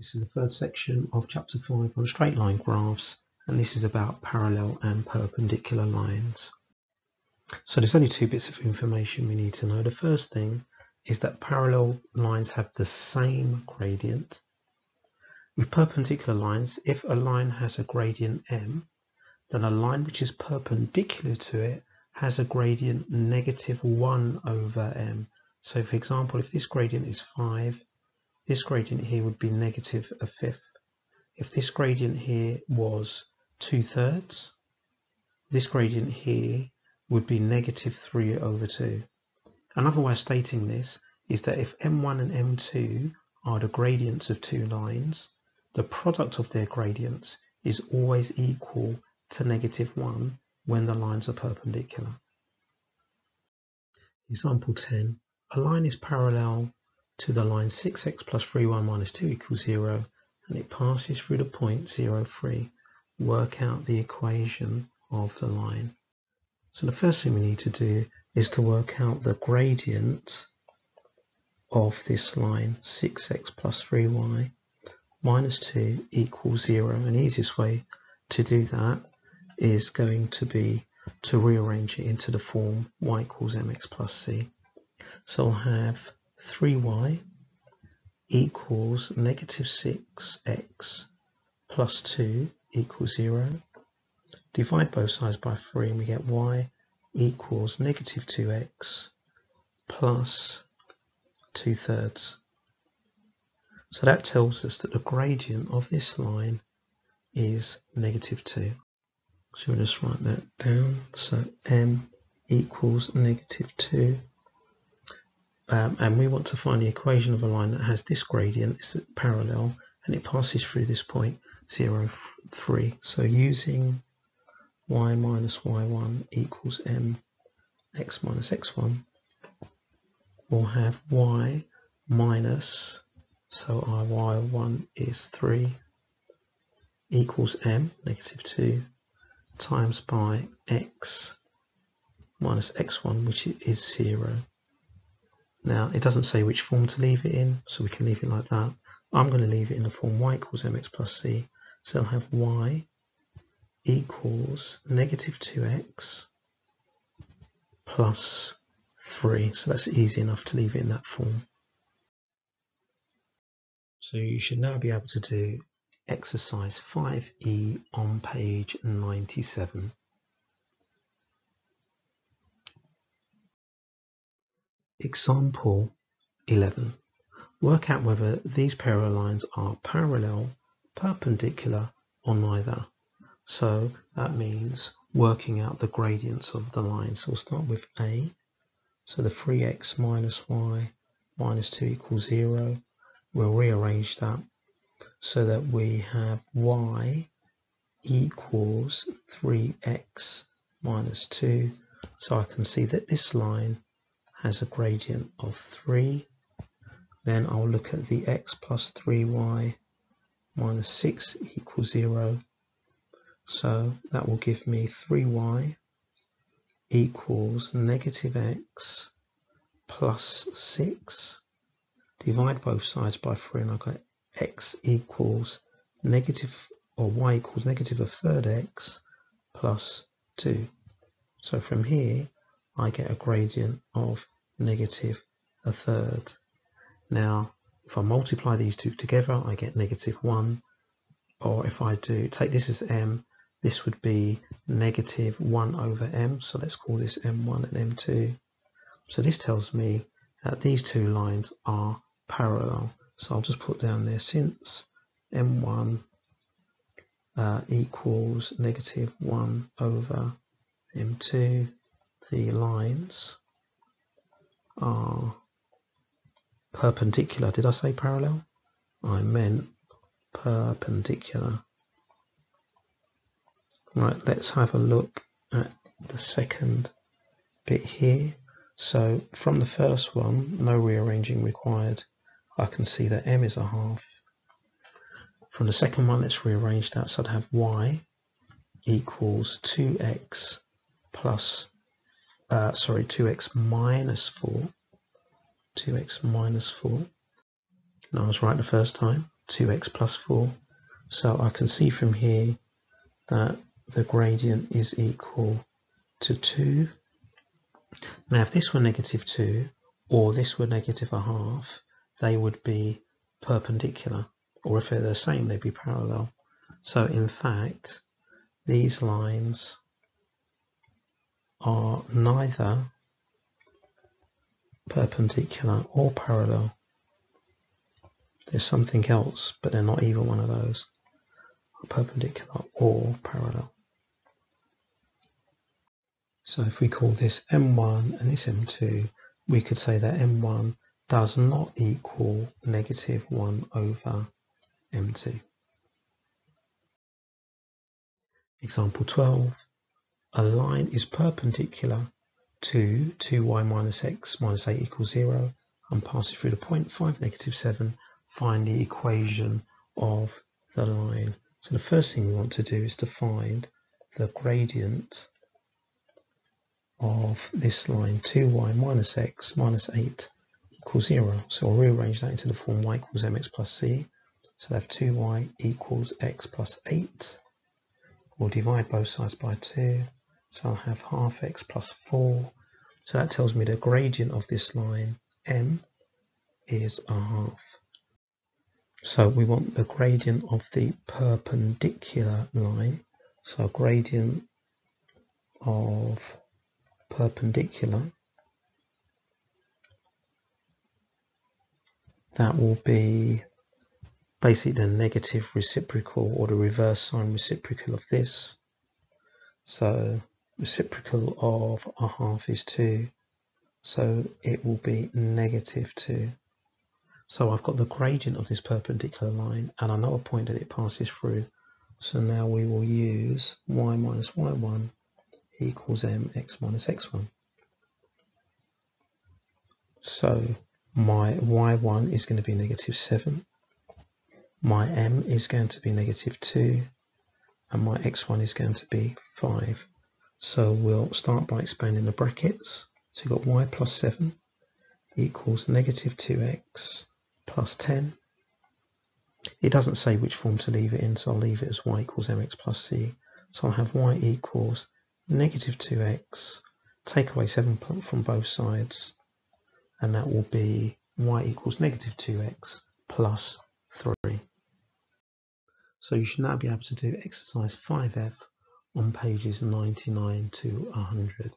This is the third section of chapter 5 on straight line graphs and this is about parallel and perpendicular lines. So there's only two bits of information we need to know. The first thing is that parallel lines have the same gradient. With perpendicular lines, if a line has a gradient m, then a line which is perpendicular to it has a gradient negative 1 over m. So for example, if this gradient is 5, this gradient here would be negative a fifth. If this gradient here was 2 thirds, this gradient here would be negative 3 over 2. Another way of stating this is that if m1 and m2 are the gradients of two lines, the product of their gradients is always equal to negative 1 when the lines are perpendicular. Example 10. A line is parallel to the line 6x plus 3y minus 2 equals 0 and it passes through the point 0, 3. Work out the equation of the line. So the first thing we need to do is to work out the gradient of this line 6x plus 3y minus 2 equals 0. And the easiest way to do that is going to be to rearrange it into the form y equals mx plus c. So I'll have 3y equals negative 6x plus 2 equals 0 divide both sides by 3 and we get y equals negative 2x plus 2 thirds. So that tells us that the gradient of this line is negative 2. So we'll just write that down. So m equals negative 2. Um, and we want to find the equation of a line that has this gradient, it's parallel, and it passes through this point 0, 3. So using y minus y1 equals m x minus x1 we'll have y minus so our y1 is 3 equals m negative 2 times by x minus x1 which is 0 now it doesn't say which form to leave it in so we can leave it like that I'm going to leave it in the form y equals mx plus c so I'll have y equals negative 2x plus 3. So that's easy enough to leave it in that form. So you should now be able to do exercise 5e on page 97. Example 11. Work out whether these parallel lines are parallel, perpendicular, or neither. So that means working out the gradients of the line. So we'll start with A. So the 3x minus y minus 2 equals 0. We'll rearrange that so that we have y equals 3x minus 2. So I can see that this line has a gradient of 3. Then I'll look at the x plus 3y minus 6 equals 0. So that will give me 3y equals negative x plus 6. Divide both sides by 3 and I've got x equals negative or y equals negative a third x plus 2. So from here I get a gradient of negative a third. Now if I multiply these two together I get negative 1 or if I do take this as m this would be negative 1 over m. So let's call this m1 and m2. So this tells me that these two lines are parallel. So I'll just put down there since m1 uh, equals negative 1 over m2, the lines are perpendicular. Did I say parallel? I meant perpendicular. Right, let's have a look at the second bit here. So from the first one, no rearranging required. I can see that m is a half. From the second one, let's rearrange that. So I'd have y equals 2x plus, uh, sorry, 2x minus 4. 2x minus 4. Now I was right the first time. 2x plus 4. So I can see from here that the gradient is equal to 2. Now if this were negative 2 or this were negative a half, they would be perpendicular. Or if they're the same, they'd be parallel. So in fact, these lines are neither perpendicular or parallel. There's something else, but they're not either one of those. Perpendicular or parallel. So if we call this M1 and this M2, we could say that M1 does not equal negative 1 over M2. Example 12. A line is perpendicular to 2y minus x minus 8 equals 0 and passes through the point 5 negative 7. Find the equation of the line. So the first thing we want to do is to find the gradient of this line 2y minus x minus 8 equals 0. So I'll rearrange that into the form y equals mx plus c. So I have 2y equals x plus 8 We'll divide both sides by 2. So I'll have half x plus 4. So that tells me the gradient of this line, m, is a half. So we want the gradient of the perpendicular line. So gradient of perpendicular, that will be basically the negative reciprocal or the reverse sign reciprocal of this. So reciprocal of a half is 2. So it will be negative 2. So I've got the gradient of this perpendicular line and I know a point that it passes through. So now we will use y minus y1 equals mx minus x1. So my y1 is going to be negative 7 my m is going to be negative 2 and my x1 is going to be 5. So we'll start by expanding the brackets. So you've got y plus 7 equals negative 2x plus 10. It doesn't say which form to leave it in, so I'll leave it as y equals mx plus c. So I'll have y equals negative 2x, take away 7 from both sides, and that will be y equals negative 2x plus 3. So you should now be able to do exercise 5F on pages 99 to 100.